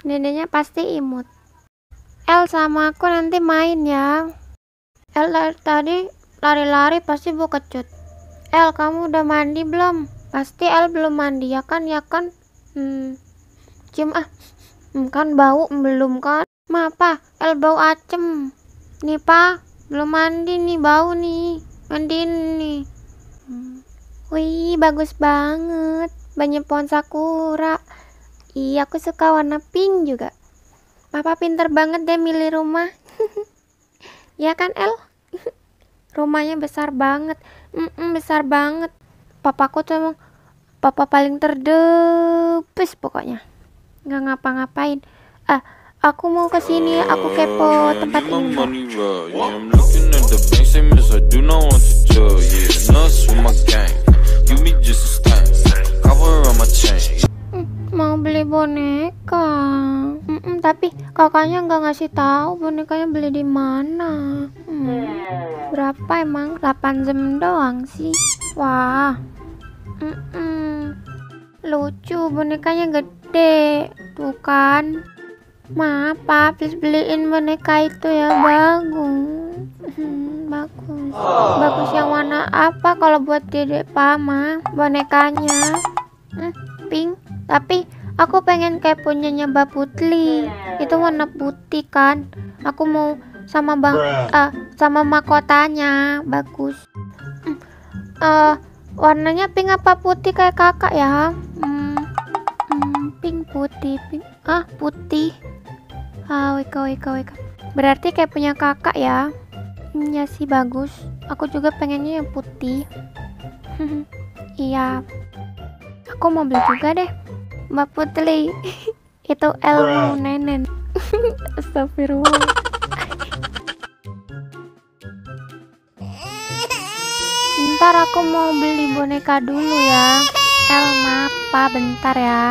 Dedenya pasti imut. El sama aku nanti main ya. El dari tadi lari-lari pasti bu kecut. El kamu udah mandi belum? Pasti El belum mandi ya kan ya kan? Hmm. Cium ah. Hmm, kan bau belum kan? Ma apa? El bau acem. Nih pa, belum mandi nih bau nih. Mandiin nih. Hmm. Wih bagus banget. Banyak pohon sakura. Iya, aku suka warna pink juga. Papa pinter banget deh milih rumah. ya kan, El? Rumahnya besar banget. Mm -mm, besar banget. Papaku tuh emang papa paling terdepes pokoknya. Nggak ngapa-ngapain. Ah, aku mau ke sini. Aku kepo tempat ini. Mau beli boneka. Mm -mm, tapi kakaknya nggak ngasih tahu bonekanya beli di mana. Hmm, berapa emang? 8 jam doang sih. Wah. Mm -mm. lucu bonekanya gede. Tuh kan. Ma, please beliin boneka itu ya. Bagus. Hmm, bagus. Bagus yang warna apa kalau buat dedek pama bonekanya. Hmm, pink tapi aku pengen kayak punyanya Mbak Putli itu warna putih kan? Aku mau sama bang uh, sama mahkotanya. Bagus. Uh, warnanya pink apa putih kayak kakak ya? Hmm, hmm, pink putih pink ah putih. Ah wika wika wika berarti kayak punya kakak ya? Hmm, ya sih bagus. Aku juga pengennya yang putih. Iya. Aku mau beli juga deh Mbak Putri. Itu ilmu nenen. Astagfirullah. Bentar aku mau beli boneka dulu ya. El mapa bentar ya.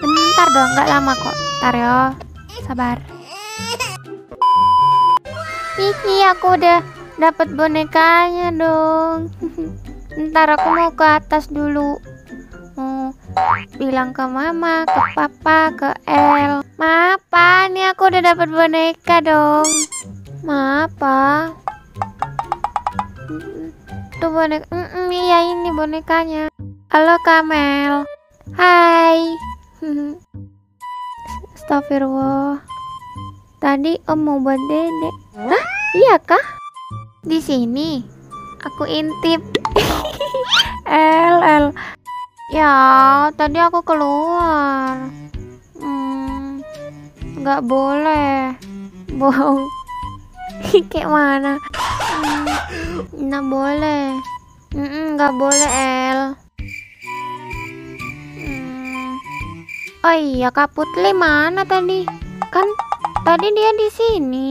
Bentar dong nggak lama kok. Bentar ya. Sabar. Iki aku udah dapat bonekanya dong. Bentar aku mau ke atas dulu bilang ke mama, ke papa, ke El. Mapa, nih aku udah dapat boneka dong. Mapa. Tuh boneka. Mm -mm, iya ini bonekanya. Halo Kamel. Hai. Astagfirullah. Tadi om mau buat dede. Hah? Iya kah? Di sini. Aku intip. El. Ya, tadi aku keluar. Hmm, boleh. Bohong. Kayak mana? Hmm, nggak boleh. Nggak boleh, El. Hmm. Oh iya, Kak Putli mana tadi? Kan tadi dia di sini.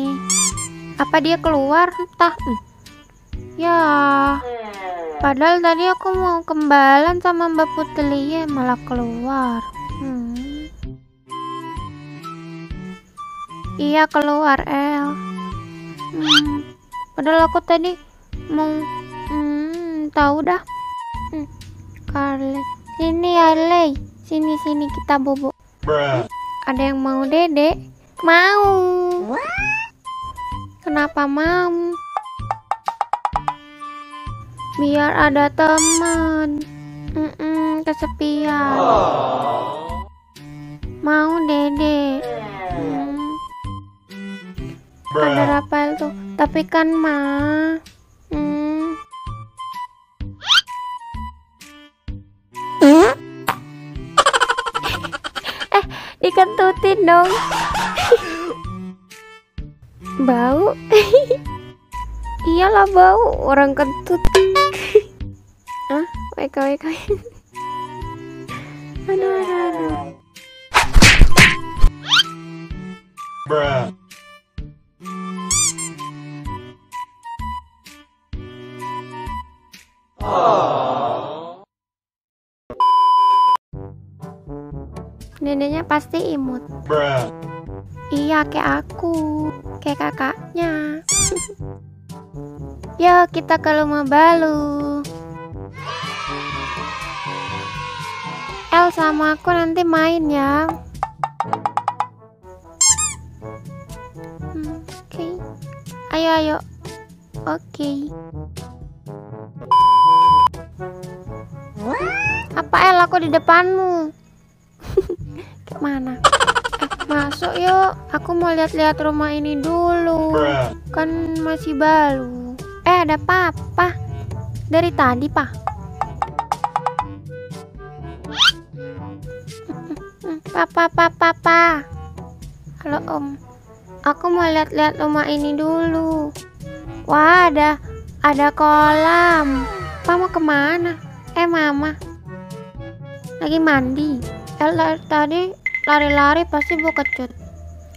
Apa dia keluar? Entah. Hmm. Ya. Padahal tadi aku mau kembalan sama Mbak Putri ya malah keluar. Hmm. Iya keluar El. Hmm. Padahal aku tadi mau hmm, tahu dah. Hmm. Carly. Sini Ale. Sini sini kita bobo. Ada yang mau Dede? Mau. Kenapa mau? Biar ada teman. Mm -mm, kesepian. Mau dede? Hmm. ada Rafael tuh. Tapi kan ma. Hmm. eh dikentutin dong. Bau. Iyalah bau. Orang kentut ah wek wek aduh aduh aduh. Neneknya pasti imut. Bruh. Iya, kayak aku, kayak kakaknya. Yuk, kita ke rumah balu. El sama aku nanti main ya. Hmm, oke. Okay. ayo ayo. Oke. Okay. apa El aku di depanmu? Ke mana eh, masuk yuk. Aku mau lihat-lihat rumah ini dulu. Kan masih baru. Eh ada papa. Dari tadi pak. Papa, papa, papa. Halo om. Aku mau lihat-lihat rumah ini dulu. Wah, ada ada kolam. Papa mau ke mana? Eh, mama. Lagi mandi. El tadi lari-lari pasti bu kecut.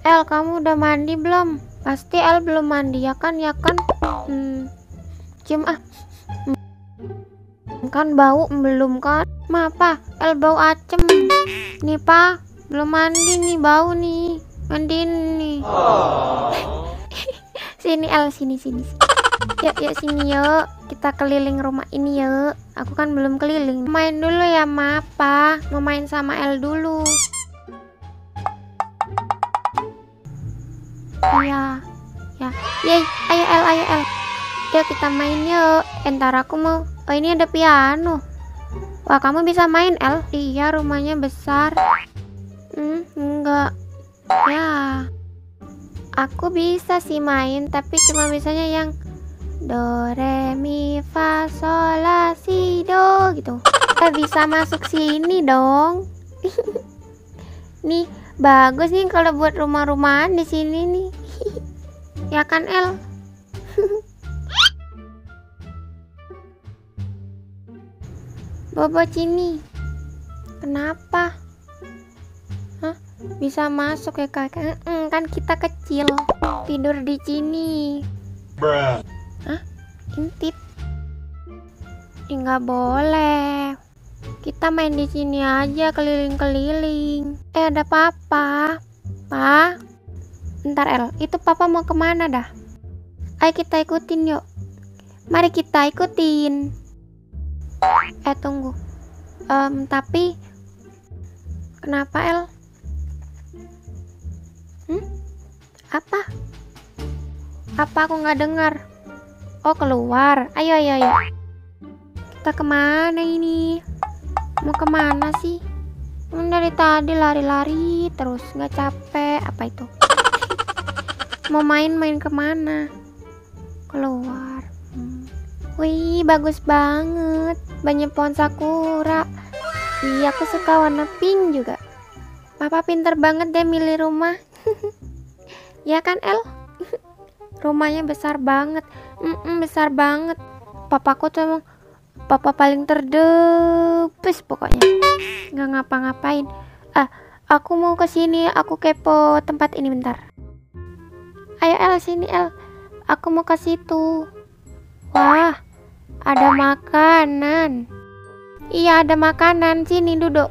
El, kamu udah mandi belum? Pasti El belum mandi ya kan? Ya kan? Hmm. Cium ah. Kan bau belum kan? Ma, apa? El bau acem. Nih, Pak. Belum mandi nih, bau nih. Mandiin nih. sini El, sini sini. sini. Yuk, yuk sini yuk. Kita keliling rumah ini yuk. Aku kan belum keliling. Main dulu ya, Ma, apa? Mau main sama El dulu. Iya. Ya. Yeay, ayo El, ayo El. Yuk kita main yuk. Entar aku mau. Oh, ini ada piano. Wah, kamu bisa main, El? Iya, rumahnya besar. Hmm, enggak. Ya. Aku bisa sih main, tapi cuma bisanya yang do re mi fa sol la si do gitu. Eh bisa masuk sini dong. nih bagus nih kalau buat rumah-rumahan di sini nih. ya kan El? Bobo Cini. Kenapa? Bisa masuk ya kak? Mm, kan kita kecil. Tidur di sini. Bruh. Hah? Intip. Nggak boleh. Kita main di sini aja keliling-keliling. Eh ada papa. Pa. Ntar El, itu papa mau ke mana dah? Ayo kita ikutin yuk. Mari kita ikutin. Eh tunggu. Em, tapi kenapa El? Apa? Apa aku nggak dengar? Oh keluar. Ayo ayo ayo. Kita ke mana ini? Mau ke mana sih? Hmm, dari tadi lari-lari terus nggak capek. Apa itu? Mau main-main ke mana? Keluar. Hmm. Wih bagus banget. Banyak pohon sakura. Iya aku suka warna pink juga. Papa pinter banget deh milih rumah. ya kan El? Rumahnya besar banget. Mm-mm, besar banget. Papaku tuh emang papa paling terdepes pokoknya. Nggak ngapa-ngapain. Ah, aku mau ke sini. Aku kepo tempat ini bentar. Ayo El sini El. Aku mau ke situ. Wah, ada makanan. Iya, ada makanan. Sini duduk.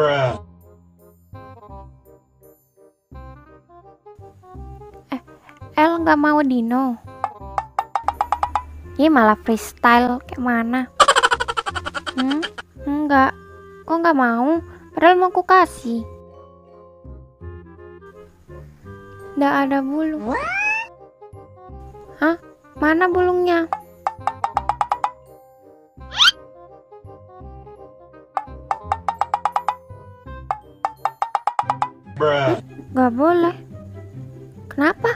Bruh. El nggak mau Dino. Ih malah freestyle kayak mana? Hmm? Enggak. Kok nggak mau? Padahal mau ku kasih. Nggak ada bulu. Hah? Mana bulungnya? Bruh. Nggak boleh. Kenapa?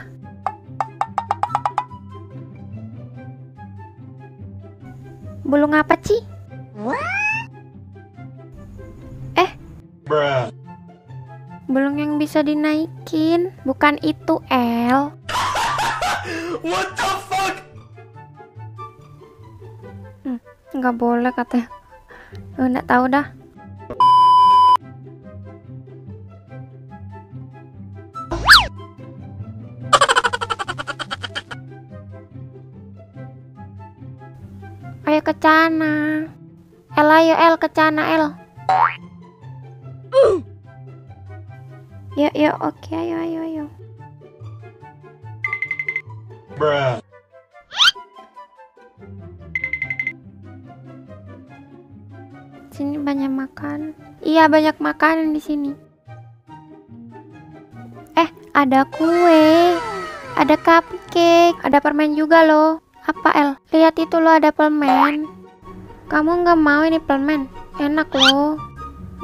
Bulung apa, Ci? Bruh. Bulung yang bisa dinaikin. Bukan itu, El. What the fuck? Nggak boleh katanya. Eh, nggak tahu dah. Ayo. El ayo El. Yuk, yuk, oke, ayo, ayo, ayo. Bruh. Sini banyak makan. Iya, banyak makanan di sini. Eh, ada kue. Ada cupcake, ada permen juga loh. Apa El? Lihat itu loh ada permen. Kamu nggak mau ini permen? Enak loh.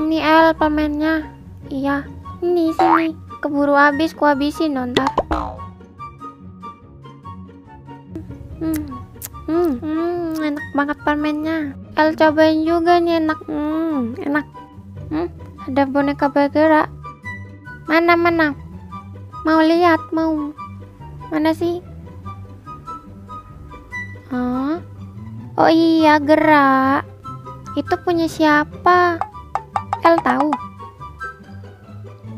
Ini El permennya. Iya, ini sini. Keburu habis, ku habisin nonton. Hmm. Hmm, hmm, enak banget permennya. El cobain juga nih enak. Hmm, enak. Hmm, ada boneka bergerak. Mana mana? Mau lihat mau? Mana sih? Oh, oh iya gerak. Itu punya siapa? El tahu.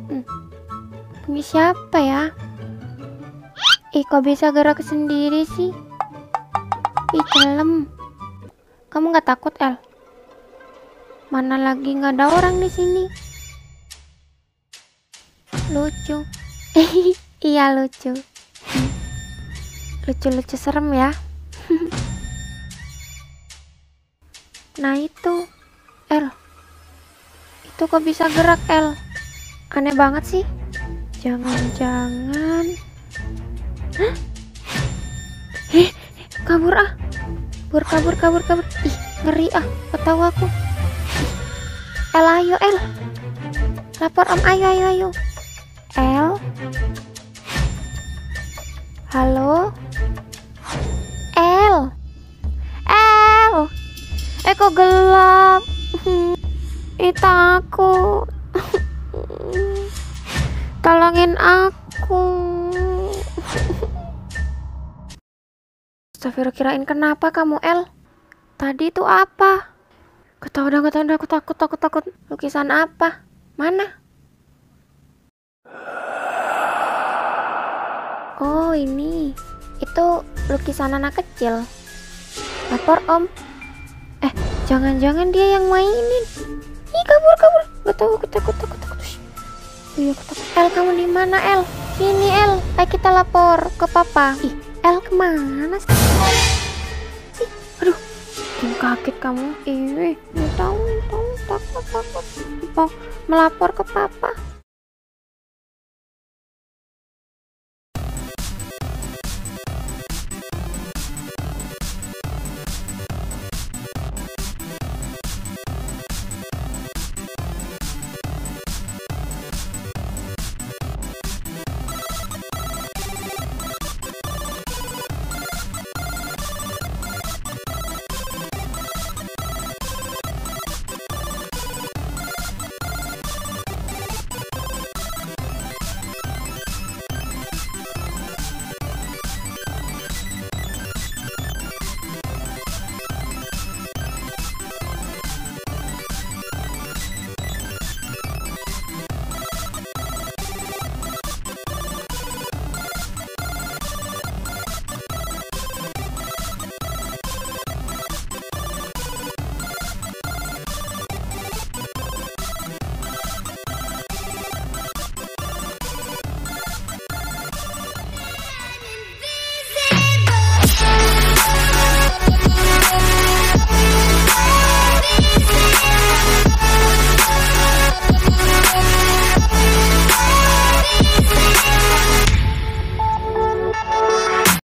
Hmm. Punya siapa ya? Ih, kok bisa gerak sendiri sih? Ih, kalem. Kamu nggak takut, El? Mana lagi nggak ada orang di sini? Lucu. iya, lucu. Lucu-lucu serem ya. nah, itu. El. Itu kok bisa gerak, El? Aneh banget sih. Jangan-jangan. Hah? Eh, kabur ah kabur kabur kabur kabur ih ngeri ah ketawa aku El ayo El lapor om ayo ayo ayo El halo kok gelap ih takut tolongin aku Astagfirullah kirain kenapa kamu El? Tadi itu apa? Ketawa udah aku takut takut takut. Lukisan apa? Mana? Oh ini itu lukisan anak kecil. Lapor om. Jangan-jangan dia yang mainin. Ih kabur kabur. Gak tahu aku takut takut takut. Iya aku takut. El kamu di mana El? Sini El. Ayo kita lapor ke papa. Ih El ke mana sih? Ih, aduh, bikin kaget kamu. Ih, tahu, tahu, takut, takut. Mau melapor ke papa.